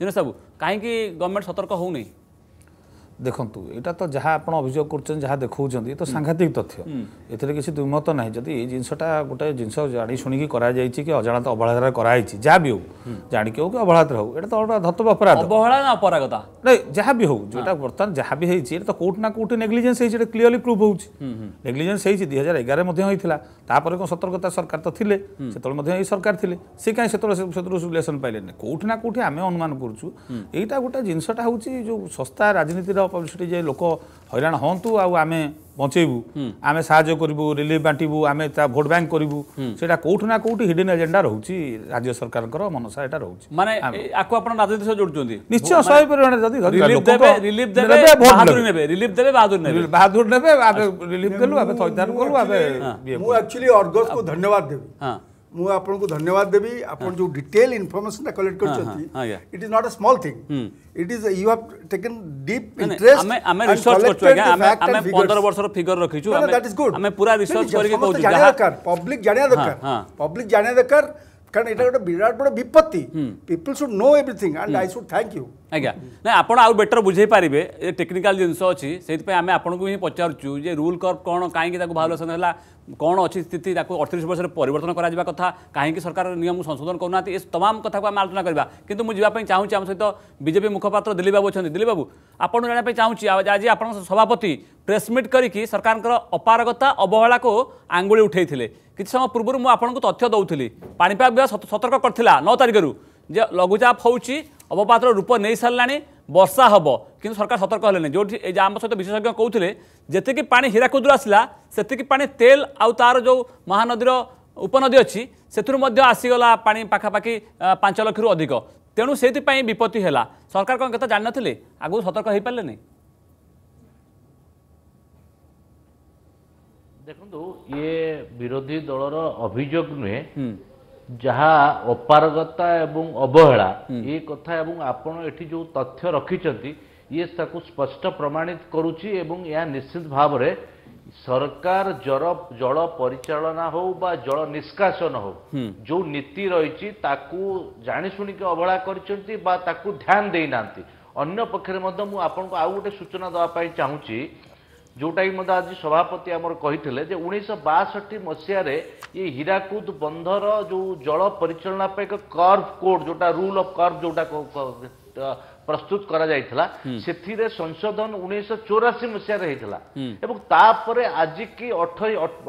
दिनेश सबू कहीं गवर्नमेंट सतर्क हो नहीं ଦେଖନ୍ତୁ ଏଇଟା ତ ଯାହା ଆପଣ ଅଭିଯୋଗ କରୁଛନ୍ତି ଯାହା ଦେଖାଉଛନ୍ତି ତ ସାଂଘାତିକ ତଥ୍ୟ ଏଥିରେ କିଛି ଦୁଇମତ ନାହିଁ ଯଦି ଏଇ ଜିନିଷଟା ଗୋଟେ ଜିନିଷ ଜାଣି ଶୁଣିକି କରାଯାଇଛି କି ଅଜାଣତ ଅବହେଳାରେ କରାଯାଇଛି ଯାହା ବି ହଉ ଜାଣିକି ହଉ କି ଅବହେଳାତରେ ହଉ ଏଇଟା ତ ଗୋଟେ ଧତବ ଅପରାଧ ଅବହେଳା ନା ଅପରାଗତା ନାଇଁ ଯାହା ବି ହଉ ଯେଉଁଟା ବର୍ତ୍ତମାନ ଯାହା ବି ହେଇଛି ଏଇଟା ତ କୋଉଠି ନା କୋଉଠି ନେଗ୍ଲିଜେନ୍ସ ହେଇଛି ଏଇଟା କ୍ଲିୟରଲି ପ୍ରୁଭ୍ ହେଉଛି ନେଗ୍ଲିଜେନ୍ସ ହେଇଛି ଦୁଇ ହଜାର ଏଗାରରେ ମଧ୍ୟ ହେଇଥିଲା ତାପରେ କ'ଣ ସତର୍କତା ସରକାର ତ ଥିଲେ ସେତେବେଳେ ମଧ୍ୟ ଏଇ ସରକାର ଥିଲେ ସେ କାହିଁ ସେତେବେଳେ ସେଥିରୁ ରେଗୁଲେସନ୍ ପାଇଲେନି କୋଉଠି ନା କୋଉଠି ଆମେ ଅନୁମାନ କରୁଛୁ ଏଇଟା ଗୋଟେ ଜିନିଷଟା ହେଉଛି ଯେଉଁ ଶସ୍ତା ରାଜନୀତିର ପବ୍ଲିସିଟି ଯେ ଲୋକ ହଇରାଣ ହୁଅନ୍ତୁ ଆଉ ଆମେ ବଞ୍ଚେଇବୁ ଆମେ ସାହାଯ୍ୟ କରିବୁ ରିଲିଫ୍ ବାଣ୍ଟିବୁ ଆମେ ତା ଭୋଟ୍ ବ୍ୟାଙ୍କ କରିବୁ ସେଇଟା କୋଉଠି ନା କୋଉଠି ହିଡିନ୍ ଏଜେଣ୍ଡା ରହୁଛି ରାଜ୍ୟ ସରକାରଙ୍କର ମନସା ଏଟା ରହୁଛି ମାନେ ଆକୁ ଆପଣ ରାଜନୀତି ସହ ଯୋଡୁଛନ୍ତି ନିଶ୍ଚୟ ଶହେ ପରିମାଣରେ ଯଦି ରିଲିଫ୍ ଦେବେ ବାହାଦୁର ନେବେ ରିଲିଫ୍ ଦେବେ ବାହାଦୁର ନେବେ ବାହାଦୁର ନେବେ ଆମେ ରିଲିଫ୍ ଦେଲୁ ଆମେ ଥଇଥାନ କଲୁ ଆମେ ମୁଁ ଆକ୍ଚୁଆଲି ଅର୍ଗସକୁ ଧନ୍ୟବାଦ ଦେବି मुझे धन्यवाद देवी आप जो डिटेल इनफर्मेसन कलेक्ट कर it is not a small thing it is you have taken deep interest हमें हमें रिसर्च कर चुके हैं हमें 15 वर्ष का फिगर रखी छु हमें पूरा रिसर्च करके कहो जहां पब्लिक जाने दरकार पब्लिक जाने दरकार কারণ এটা গোটে বিরাট বড় বিপত্তি people should know everything and I should thank you আজ্ঞা না আপনার আউ বেটর বুঝাই পারিবে যে টেকনিকাল জিনিস অছি সেইপাই আমি আপনার হি পচারুছু যে রুল কর্ভ কোণ কাইকি তাকে ভালুয়েসন হল কোণ অছি স্থিতি তাকে অড়তিশ বর্ষের পরিবর্তন করা যা কথা কাইকি সরকার নিয়ম সংশোধন করু না এ তমাম কথা আমি আলোচনা করা কিন্তু মু যাওয়া চাহুছি আমার সহ বিজেপি মুখপাত্র দিলীপ বাবু অনেক দিলীপ বাবু আপনার জাঁয়া চাহুছি আজ আপনার সভাপতি প্রেসমিট করি সরকার অপারগতা অবহেলা আঙ্গুড়ি উঠাই କିଛି ସମୟ ପୂର୍ବରୁ ମୁଁ ଆପଣଙ୍କୁ ତଥ୍ୟ ଦେଉଥିଲି ପାଣିପାଗ ବିଭାଗ ସତର୍କ କରିଥିଲା ନଅ ତାରିଖରୁ ଯେ ଲଘୁଚାପ ହେଉଛି ଅବପାତର ରୂପ ନେଇସାରିଲାଣି ବର୍ଷା ହେବ କିନ୍ତୁ ସରକାର ସତର୍କ ହେଲେନି ଯେଉଁଠି ଏ ଆମ ସହିତ ବିଶେଷଜ୍ଞ କହୁଥିଲେ ଯେତିକି ପାଣି ହୀରାକୁଦରୁ ଆସିଲା ସେତିକି ପାଣି ତେଲ ଆଉ ତା'ର ଯେଉଁ ମହାନଦୀର ଉପନଦୀ ଅଛି ସେଥିରୁ ମଧ୍ୟ ଆସିଗଲା ପାଣି ପାଖାପାଖି ପାଞ୍ଚ ଲକ୍ଷରୁ ଅଧିକ ତେଣୁ ସେଇଥିପାଇଁ ବିପତ୍ତି ହେଲା ସରକାର କ'ଣ କଥା ଜାଣିନଥିଲେ ଆଗକୁ ସତର୍କ ହୋଇପାରିଲେନି ଦେଖନ୍ତୁ ଇଏ ବିରୋଧୀ ଦଳର ଅଭିଯୋଗ ନୁହେଁ ଯାହା ଅପାରଗତା ଏବଂ ଅବହେଳା ଏ କଥା ଏବଂ ଆପଣ ଏଠି ଯେଉଁ ତଥ୍ୟ ରଖିଛନ୍ତି ଇଏ ତାକୁ ସ୍ପଷ୍ଟ ପ୍ରମାଣିତ କରୁଛି ଏବଂ ଏହା ନିଶ୍ଚିତ ଭାବରେ ସରକାର ଜର ଜଳ ପରିଚାଳନା ହଉ ବା ଜଳ ନିଷ୍କାସନ ହଉ ଯେଉଁ ନୀତି ରହିଛି ତାକୁ ଜାଣିଶୁଣିକି ଅବହେଳା କରିଛନ୍ତି ବା ତାକୁ ଧ୍ୟାନ ଦେଇନାହାନ୍ତି ଅନ୍ୟ ପକ୍ଷରେ ମଧ୍ୟ ମୁଁ ଆପଣଙ୍କୁ ଆଉ ଗୋଟେ ସୂଚନା ଦେବା ପାଇଁ ଚାହୁଁଛି ଯେଉଁଟାକି ମଧ୍ୟ ଆଜି ସଭାପତି ଆମର କହିଥିଲେ ଯେ ଉଣେଇଶହ ବାଷଠି ମସିହାରେ ଏ ହୀରାକୁଦ ବନ୍ଧର ଯେଉଁ ଜଳ ପରିଚାଳନା ପାଇଁ ଏକ କର୍ଭ କୋଡ଼ ଯେଉଁଟା ରୁଲ୍ ଅଫ୍ କର୍ଭ ଯେଉଁଟା ପ୍ରସ୍ତୁତ କରାଯାଇଥିଲା ସେଥିରେ ସଂଶୋଧନ ଉଣେଇଶହ ଚଉରାଶୀ ମସିହାରେ ହେଇଥିଲା ଏବଂ ତାପରେ ଆଜିକି ଅଠ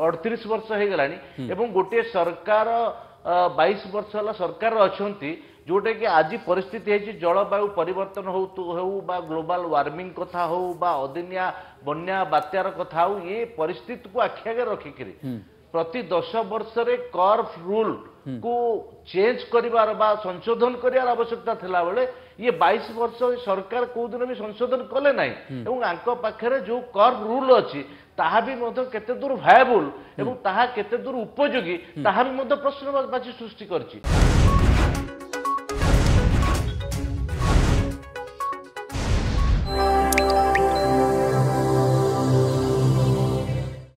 ଅଠତିରିଶ ବର୍ଷ ହେଇଗଲାଣି ଏବଂ ଗୋଟିଏ ସରକାର ବାଇଶ ବର୍ଷ ହେଲା ସରକାର ଅଛନ୍ତି ଯେଉଁଟାକି ଆଜି ପରିସ୍ଥିତି ହେଇଛି ଜଳବାୟୁ ପରିବର୍ତ୍ତନ ହଉ ହେଉ ବା ଗ୍ଲୋବାଲ୍ ୱାର୍ମିଂ କଥା ହେଉ ବା ଅଦିନିଆ ବନ୍ୟା ବାତ୍ୟାର କଥା ହେଉ ଏ ପରିସ୍ଥିତିକୁ ଆଖି ଆଗରେ ରଖିକିରି ପ୍ରତି ଦଶ ବର୍ଷରେ କର୍ଫ ରୁଲ କୁ ଚେଞ୍ଜ କରିବାର ବା ସଂଶୋଧନ କରିବାର ଆବଶ୍ୟକତା ଥିଲାବେଳେ ଇଏ ବାଇଶ ବର୍ଷ ସରକାର କୋଉଦିନ ବି ସଂଶୋଧନ କଲେ ନାହିଁ ଏବଂ ଆଙ୍କ ପାଖରେ ଯୋଉ କର୍ଫ ରୁଲ ଅଛି ତାହା ବି ମଧ୍ୟ କେତେ ଦୂର ଭାୟାବୁଲ ଏବଂ ତାହା କେତେ ଦୂର ଉପଯୋଗୀ ତାହା ବି ମଧ୍ୟ ପ୍ରଶ୍ନବାଚୀ ସୃଷ୍ଟି କରିଛି